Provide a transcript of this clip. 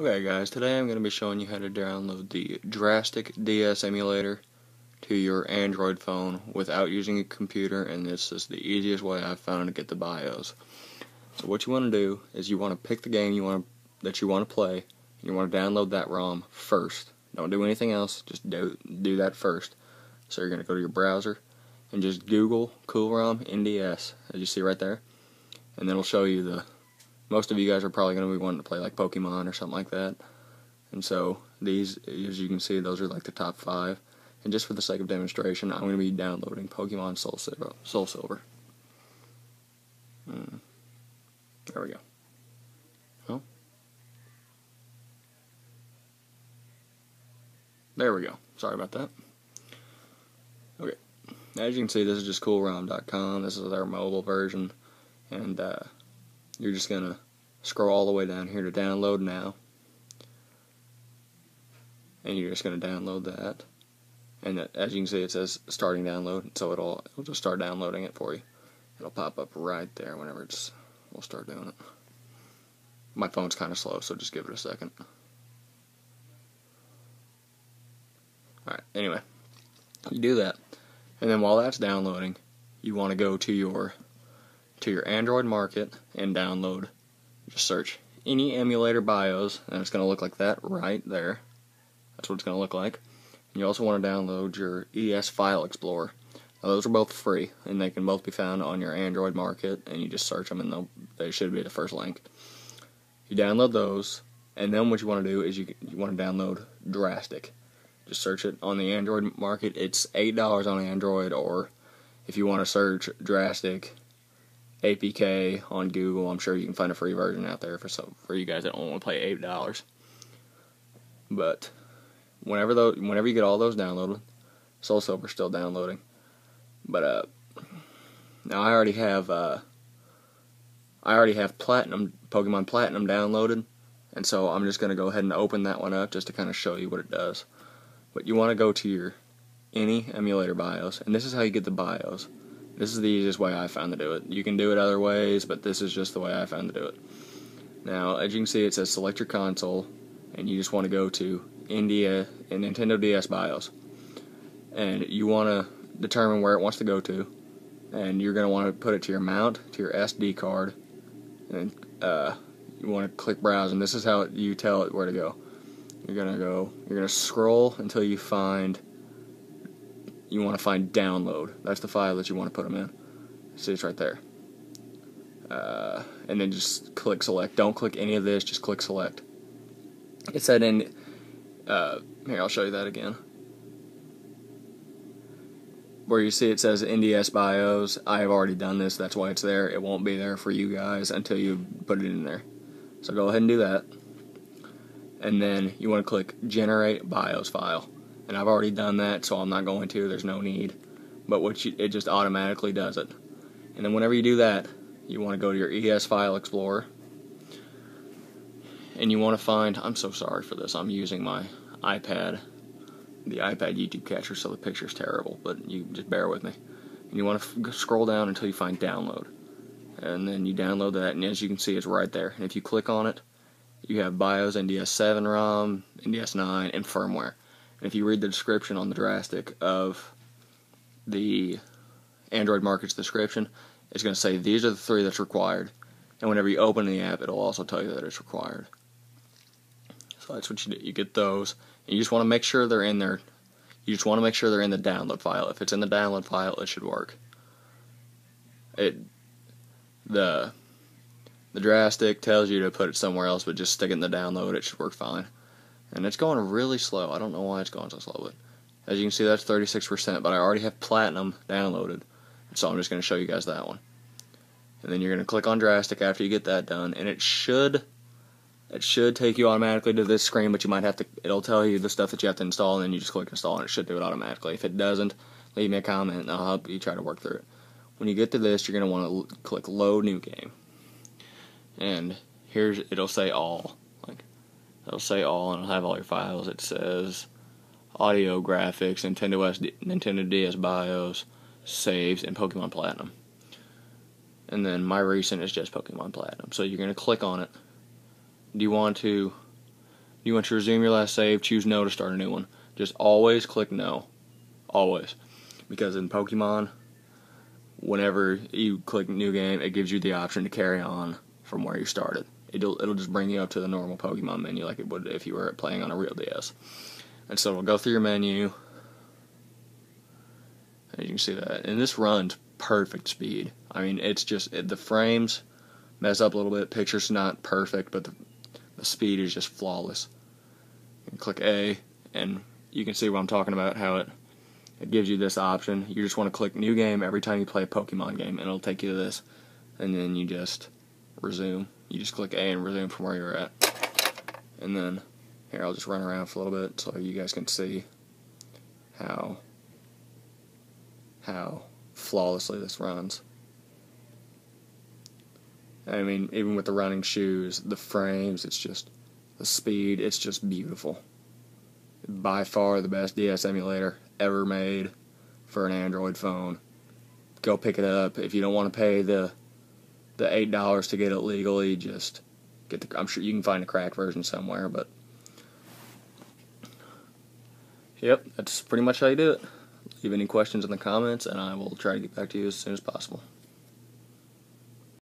Okay guys, today I'm going to be showing you how to download the Drastic DS emulator to your Android phone without using a computer and this is the easiest way I've found to get the BIOS. So what you want to do is you want to pick the game you want to, that you want to play and you want to download that ROM first. Don't do anything else, just do, do that first. So you're going to go to your browser and just Google CoolROM NDS as you see right there and it'll show you the most of you guys are probably going to be wanting to play like Pokemon or something like that. And so these, as you can see, those are like the top five. And just for the sake of demonstration, I'm going to be downloading Pokemon Soul Silver. Soul Silver. Hmm. There we go. Oh. There we go. Sorry about that. Okay. As you can see, this is just CoolROM.com. This is their mobile version. And, uh, you're just going to scroll all the way down here to download now. And you're just going to download that. And as you can see, it says starting download, so it'll it'll just start downloading it for you. It'll pop up right there whenever it's we'll start doing it. My phone's kind of slow, so just give it a second. Alright, anyway, you do that, and then while that's downloading, you want to go to your to your Android market and download. Just search any emulator BIOS, and it's going to look like that right there. That's what it's going to look like. And you also want to download your ES File Explorer. Now, those are both free, and they can both be found on your Android market, and you just search them, and they should be the first link. You download those, and then what you want to do is you, you want to download Drastic. Just search it on the Android market. It's $8 on Android, or if you want to search Drastic, APK on Google. I'm sure you can find a free version out there for some for you guys that don't want to eight dollars. But whenever those, whenever you get all those downloaded, Soul Silver's still downloading. But uh, now I already have uh, I already have Platinum Pokemon Platinum downloaded, and so I'm just gonna go ahead and open that one up just to kind of show you what it does. But you want to go to your any emulator BIOS, and this is how you get the BIOS. This is the easiest way I found to do it. You can do it other ways, but this is just the way I found to do it. Now, as you can see, it says select your console, and you just want to go to India and Nintendo DS BIOS, and you want to determine where it wants to go to, and you're going to want to put it to your mount, to your SD card, and uh, you want to click browse, and this is how you tell it where to go. You're going to go, you're going to scroll until you find you want to find download. That's the file that you want to put them in. See, it's right there. Uh, and then just click select. Don't click any of this, just click select. It said in, uh, here, I'll show you that again. Where you see it says NDS BIOS, I have already done this, that's why it's there. It won't be there for you guys until you put it in there. So go ahead and do that. And then you want to click generate BIOS file and I've already done that, so I'm not going to. There's no need. But what you, it just automatically does it. And then whenever you do that, you want to go to your ES File Explorer, and you want to find. I'm so sorry for this. I'm using my iPad, the iPad YouTube catcher, so the picture's terrible. But you just bear with me. And you want to scroll down until you find download, and then you download that. And as you can see, it's right there. And if you click on it, you have BIOS, NDS7 ROM, NDS9, and firmware. If you read the description on the Drastic of the Android Market's description, it's going to say these are the three that's required. And whenever you open the app, it'll also tell you that it's required. So that's what you do. You get those, and you just want to make sure they're in there. You just want to make sure they're in the download file. If it's in the download file, it should work. It the the Drastic tells you to put it somewhere else, but just stick it in the download. It should work fine and it's going really slow. I don't know why it's going so slow, but as you can see, that's 36%, but I already have Platinum downloaded, so I'm just going to show you guys that one. And then you're going to click on Drastic after you get that done, and it should it should take you automatically to this screen, but you might have to, it'll tell you the stuff that you have to install, and then you just click install, and it should do it automatically. If it doesn't, leave me a comment, and I'll help you try to work through it. When you get to this, you're going to want to click Load New Game. And here's, it'll say All. It'll say all and it'll have all your files. It says audio graphics, Nintendo SD, Nintendo DS BIOS, saves, and Pokemon Platinum. And then my recent is just Pokemon Platinum. So you're going to click on it. Do you want to do You want to resume your last save, choose no to start a new one. Just always click no. Always. Because in Pokemon, whenever you click new game, it gives you the option to carry on from where you started. It'll it'll just bring you up to the normal Pokemon menu like it would if you were playing on a real DS. And so it'll go through your menu. And you can see that. And this runs perfect speed. I mean, it's just it, the frames mess up a little bit. Picture's not perfect, but the, the speed is just flawless. You click A, and you can see what I'm talking about. How it it gives you this option. You just want to click New Game every time you play a Pokemon game, and it'll take you to this, and then you just resume. You just click A and resume from where you're at, and then here I'll just run around for a little bit so you guys can see how how flawlessly this runs. I mean, even with the running shoes, the frames, it's just the speed, it's just beautiful. By far the best DS emulator ever made for an Android phone. Go pick it up. If you don't want to pay the the eight dollars to get it legally, just get the. I'm sure you can find a crack version somewhere, but yep, that's pretty much how you do it. Leave any questions in the comments, and I will try to get back to you as soon as possible.